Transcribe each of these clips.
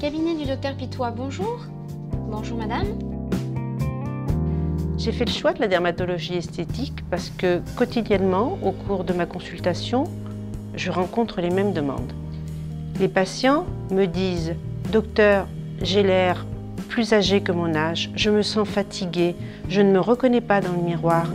Cabinet du docteur Pitois, bonjour. Bonjour madame. J'ai fait le choix de la dermatologie esthétique parce que quotidiennement, au cours de ma consultation, je rencontre les mêmes demandes. Les patients me disent Docteur, j'ai l'air plus âgé que mon âge, je me sens fatiguée, je ne me reconnais pas dans le miroir,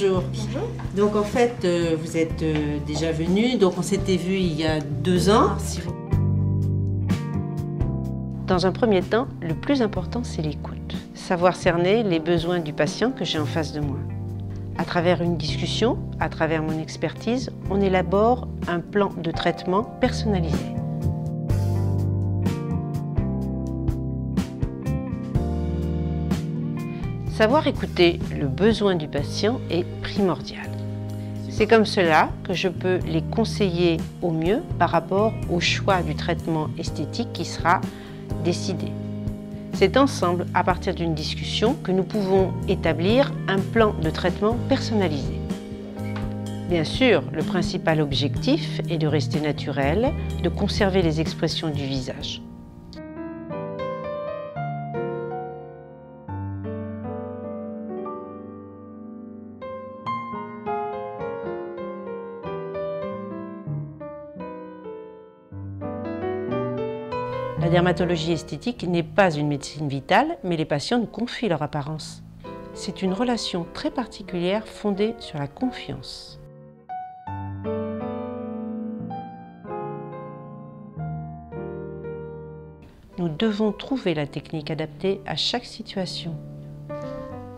Bonjour. Bonjour. Donc en fait, euh, vous êtes euh, déjà venu. Donc on s'était vu il y a deux ans. Dans un premier temps, le plus important, c'est l'écoute. Savoir cerner les besoins du patient que j'ai en face de moi. À travers une discussion, à travers mon expertise, on élabore un plan de traitement personnalisé. Savoir écouter le besoin du patient est primordial. C'est comme cela que je peux les conseiller au mieux par rapport au choix du traitement esthétique qui sera décidé. C'est ensemble, à partir d'une discussion, que nous pouvons établir un plan de traitement personnalisé. Bien sûr, le principal objectif est de rester naturel, de conserver les expressions du visage. La dermatologie esthétique n'est pas une médecine vitale, mais les patients nous confient leur apparence. C'est une relation très particulière fondée sur la confiance. Nous devons trouver la technique adaptée à chaque situation.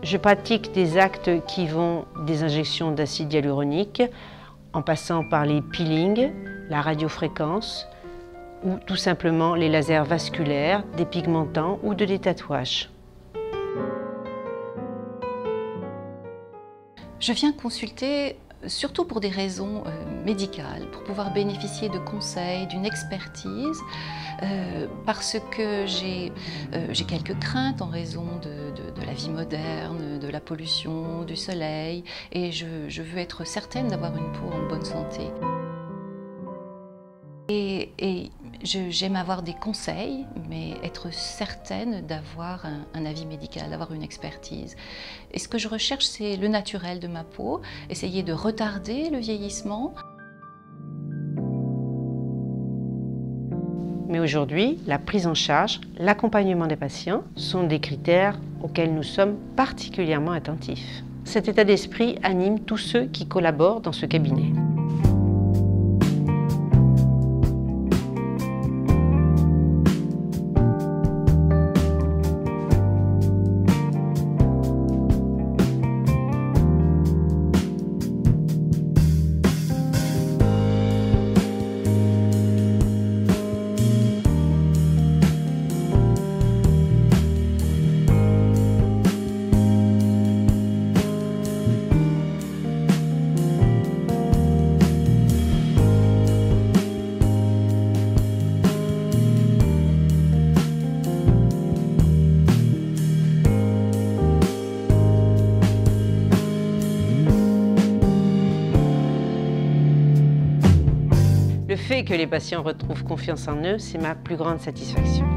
Je pratique des actes qui vont des injections d'acide hyaluronique en passant par les peelings, la radiofréquence, ou tout simplement les lasers vasculaires, des pigmentants ou de des tatouages. Je viens consulter surtout pour des raisons euh, médicales, pour pouvoir bénéficier de conseils, d'une expertise, euh, parce que j'ai euh, quelques craintes en raison de, la vie moderne, de la pollution, du soleil, et je veux être certaine d'avoir une peau en bonne santé. Et, j'aime avoir des conseils, mais être certaine d'avoir un, avis médical, d'avoir une expertise. Et ce que je recherche, c'est le naturel de ma peau, essayer de retarder le vieillissement. Mais aujourd'hui, la prise en charge, l'accompagnement des patients sont des critères auxquels nous sommes particulièrement attentifs. Cet état d'esprit anime tous ceux qui collaborent dans ce cabinet. Que les patients retrouvent confiance en eux, c'est ma plus grande satisfaction.